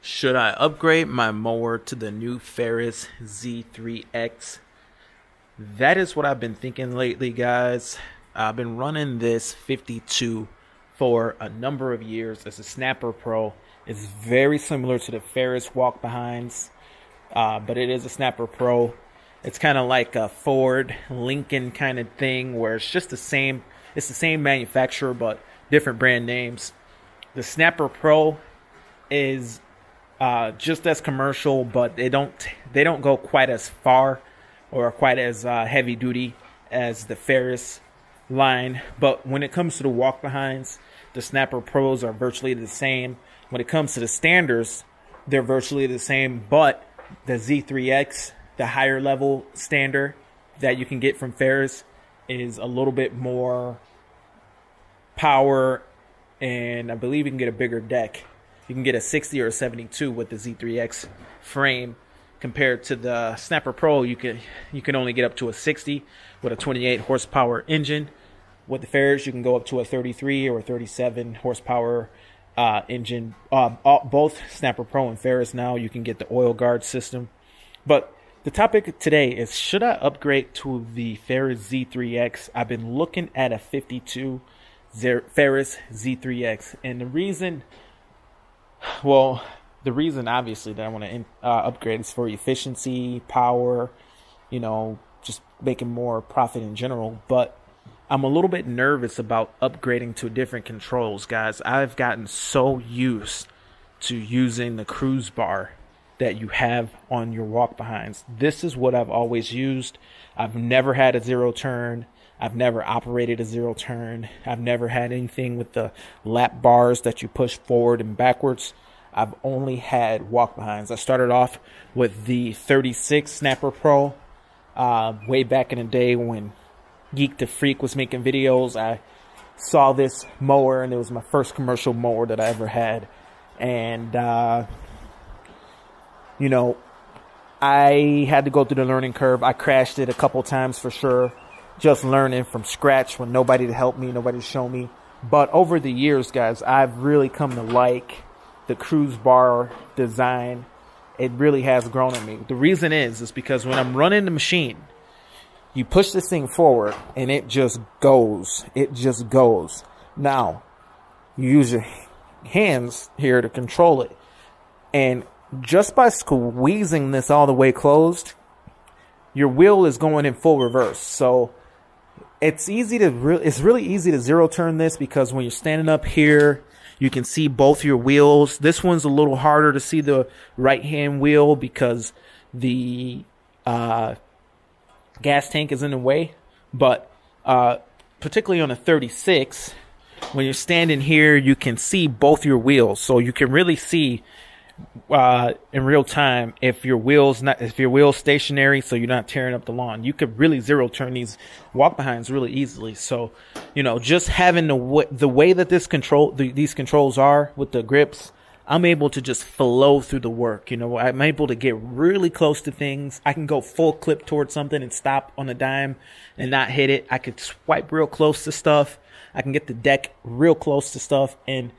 Should I upgrade my mower to the new Ferris Z3X? That is what I've been thinking lately, guys. I've been running this 52 for a number of years as a Snapper Pro. It's very similar to the Ferris walk behinds, uh, but it is a Snapper Pro. It's kind of like a Ford Lincoln kind of thing where it's just the same. It's the same manufacturer, but different brand names. The Snapper Pro is uh, just as commercial, but they don't they don't go quite as far or quite as uh, heavy duty as the Ferris line. But when it comes to the walk behinds, the Snapper Pros are virtually the same. When it comes to the standards, they're virtually the same. But the Z3X, the higher level standard that you can get from Ferris, is a little bit more power, and I believe you can get a bigger deck you can get a 60 or a 72 with the Z3X frame compared to the Snapper Pro. You can you can only get up to a 60 with a 28 horsepower engine. With the Ferris you can go up to a 33 or a 37 horsepower uh, engine. Uh, all, both Snapper Pro and Ferris now you can get the oil guard system. But the topic today is should I upgrade to the Ferris Z3X I've been looking at a 52 Ferris Z3X and the reason well, the reason obviously that I want to uh, upgrade is for efficiency, power, you know, just making more profit in general. But I'm a little bit nervous about upgrading to different controls, guys. I've gotten so used to using the cruise bar that you have on your walk behinds. This is what I've always used. I've never had a zero turn. I've never operated a zero turn. I've never had anything with the lap bars that you push forward and backwards. I've only had walk behinds. I started off with the 36 Snapper Pro uh, way back in the day when Geek the Freak was making videos. I saw this mower and it was my first commercial mower that I ever had. And, uh, you know, I had to go through the learning curve. I crashed it a couple times for sure just learning from scratch with nobody to help me, nobody to show me. But over the years, guys, I've really come to like the cruise bar design. It really has grown on me. The reason is, is because when I'm running the machine, you push this thing forward and it just goes. It just goes. Now, you use your hands here to control it. And just by squeezing this all the way closed, your wheel is going in full reverse. So it's easy to re- it's really easy to zero turn this because when you're standing up here you can see both your wheels. This one's a little harder to see the right hand wheel because the uh, gas tank is in the way. But uh, particularly on a 36 when you're standing here you can see both your wheels. So you can really see uh, in real time if your wheels not if your wheels stationary so you're not tearing up the lawn. You could really zero turn these walk behinds really easily. So you know just having the w- the way that this control the, these controls are with the grips i'm able to just flow through the work you know. I'm able to get really close to things. I can go full clip towards something and stop on a dime and not hit it. I could swipe real close to stuff. I can get the deck real close to stuff and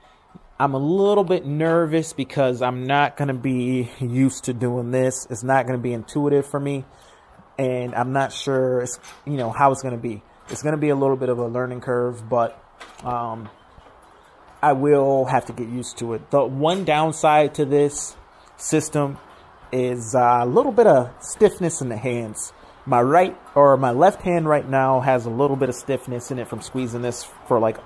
I'm a little bit nervous because I'm not going to be used to doing this. It's not going to be intuitive for me. And I'm not sure, it's, you know, how it's going to be. It's going to be a little bit of a learning curve, but um, I will have to get used to it. The one downside to this system is uh, a little bit of stiffness in the hands. My right or my left hand right now has a little bit of stiffness in it from squeezing this for like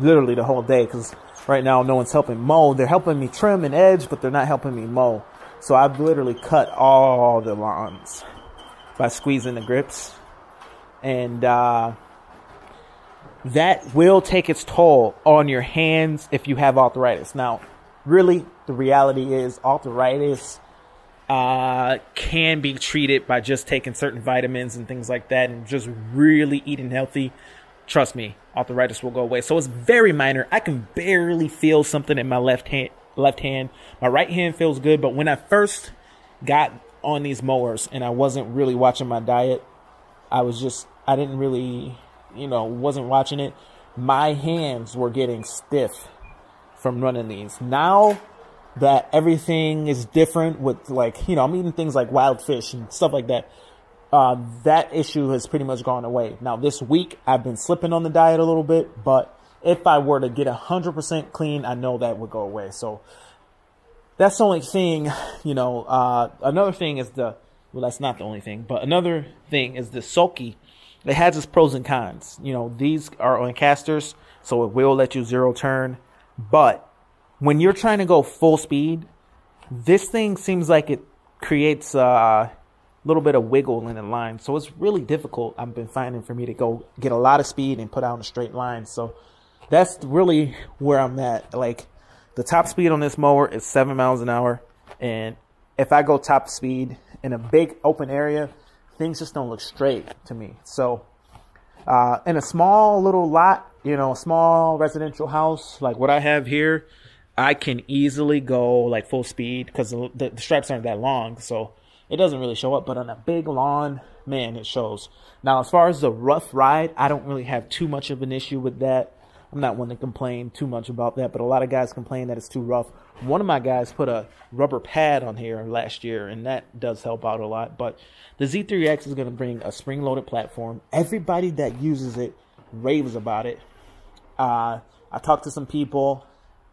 literally the whole day because right now no one's helping mow. They're helping me trim and edge, but they're not helping me mow. So I've literally cut all the lawns by squeezing the grips. And uh, that will take its toll on your hands if you have arthritis. Now, really, the reality is arthritis uh, can be treated by just taking certain vitamins and things like that and just really eating healthy trust me, arthritis will go away. So it's very minor. I can barely feel something in my left hand. Left hand. My right hand feels good, but when I first got on these mowers and I wasn't really watching my diet, I was just I didn't really, you know, wasn't watching it. My hands were getting stiff from running these. Now that everything is different with like you know I'm eating things like wild fish and stuff like that. Uh, that issue has pretty much gone away. Now this week I've been slipping on the diet a little bit, but if I were to get hundred percent clean, I know that would go away. So that's the only thing, you know. Uh, another thing is the well, that's not the only thing, but another thing is the Sulky. It has its pros and cons. You know, these are on casters, so it will let you zero turn, but when you're trying to go full speed, this thing seems like it creates a little bit of wiggle in the line. So it's really difficult, I've been finding, for me to go get a lot of speed and put out a straight line. So that's really where I'm at. Like the top speed on this mower is seven miles an hour. And if I go top speed in a big open area, things just don't look straight to me. So uh, in a small little lot, you know, a small residential house like what I have here, I can easily go like full speed because the, the, stripes aren't that long, so it doesn't really show up. But on a big lawn, man, it shows. Now, as far as the rough ride, I don't really have too much of an issue with that. I'm not one to complain too much about that, but a lot of guys complain that it's too rough. One of my guys put a rubber pad on here last year, and that does help out a lot. But the Z3X is going to bring a spring loaded platform. Everybody that uses it raves about it. Uh, I talked to some people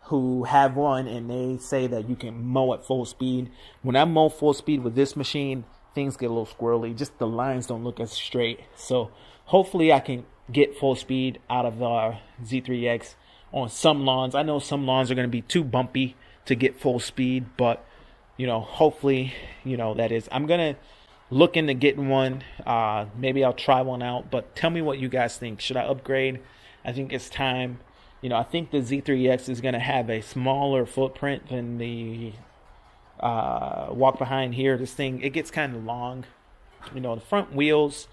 who have one and they say that you can mow at full speed. When I mow full speed with this machine, things get a little squirrely. Just the lines don't look as straight. So hopefully I can get full speed out of the Z3X on some lawns. I know some lawns are going to be too bumpy to get full speed, but you know, hopefully, you know, that is. I'm going to look into getting one. Uh, maybe I'll try one out, but tell me what you guys think. Should I upgrade? I think it's time you know, I think the Z3X is going to have a smaller footprint than the uh, walk behind here. This thing, it gets kind of long. You know, the front wheels,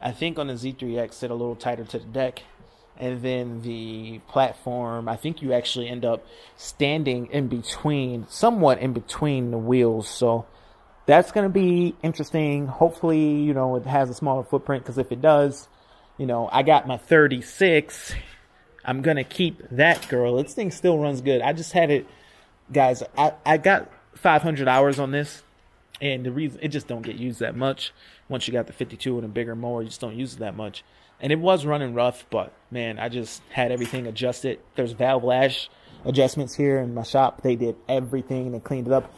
I think on the Z3X sit a little tighter to the deck. And then the platform, I think you actually end up standing in between, somewhat in between the wheels. So that's going to be interesting. Hopefully, you know, it has a smaller footprint because if it does, you know, I got my 36 I'm gonna keep that girl. This thing still runs good. I just had it, guys. I I got 500 hours on this, and the reason it just don't get used that much. Once you got the 52 and a bigger mower, you just don't use it that much. And it was running rough, but man, I just had everything adjusted. There's valve lash adjustments here in my shop. They did everything. They cleaned it up.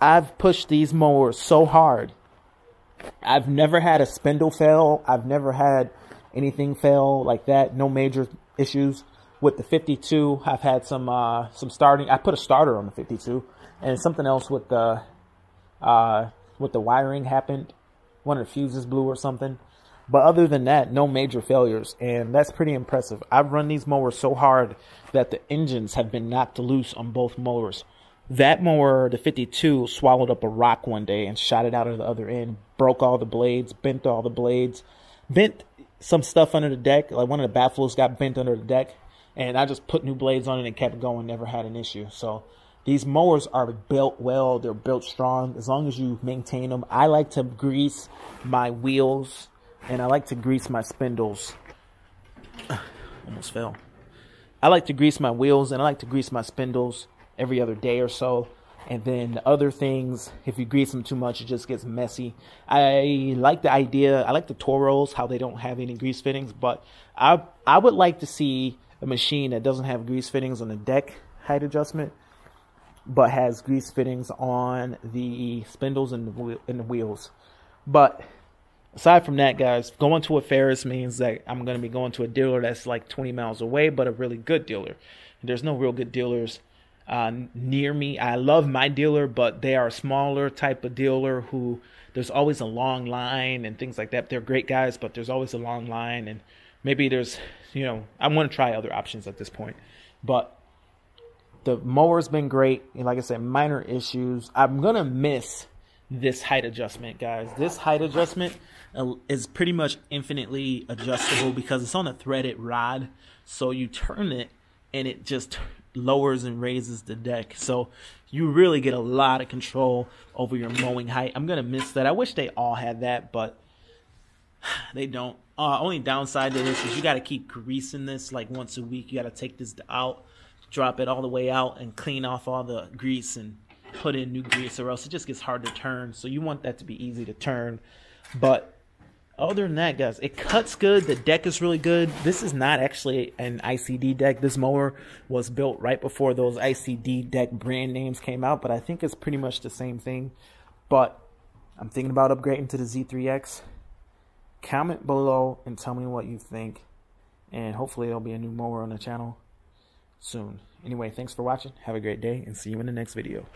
I've pushed these mowers so hard. I've never had a spindle fail. I've never had anything fail like that. No major issues with the 52. I've had some uh, some starting. I put a starter on the 52, and something else with the uh, with the wiring happened. One of the fuses blew or something. But other than that, no major failures, and that's pretty impressive. I've run these mowers so hard that the engines have been knocked loose on both mowers. That mower, the 52, swallowed up a rock one day and shot it out of the other end, broke all the blades, bent all the blades, bent some stuff under the deck. Like one of the baffles got bent under the deck, and I just put new blades on it and kept going. Never had an issue. So these mowers are built well. They're built strong. As long as you maintain them. I like to grease my wheels, and I like to grease my spindles. Almost fell. I like to grease my wheels, and I like to grease my spindles every other day or so. And then other things, if you grease them too much, it just gets messy. I like the idea. I like the Toros, how they don't have any grease fittings, but I I would like to see a machine that doesn't have grease fittings on the deck height adjustment, but has grease fittings on the spindles and the, and the wheels. But aside from that, guys, going to a Ferris means that I'm going to be going to a dealer that's like 20 miles away, but a really good dealer. There's no real good dealers uh, near me. I love my dealer, but they are a smaller type of dealer who there's always a long line and things like that. They're great guys, but there's always a long line, and maybe there's, you know, I want to try other options at this point. But the mower's been great. And like I said, minor issues. I'm gonna miss this height adjustment, guys. This height adjustment uh, is pretty much infinitely adjustable because it's on a threaded rod. So you turn it and it just lowers and raises the deck. So you really get a lot of control over your mowing height. I'm gonna miss that. I wish they all had that, but they don't. Uh, only downside to this is you got to keep greasing this like once a week. You got to take this out, drop it all the way out, and clean off all the grease and put in new grease or else it just gets hard to turn. So you want that to be easy to turn. But other than that, guys, it cuts good. The deck is really good. This is not actually an ICD deck. This mower was built right before those ICD deck brand names came out, but I think it's pretty much the same thing. But I'm thinking about upgrading to the Z3X. Comment below and tell me what you think. And hopefully there'll be a new mower on the channel soon. Anyway, thanks for watching. Have a great day and see you in the next video.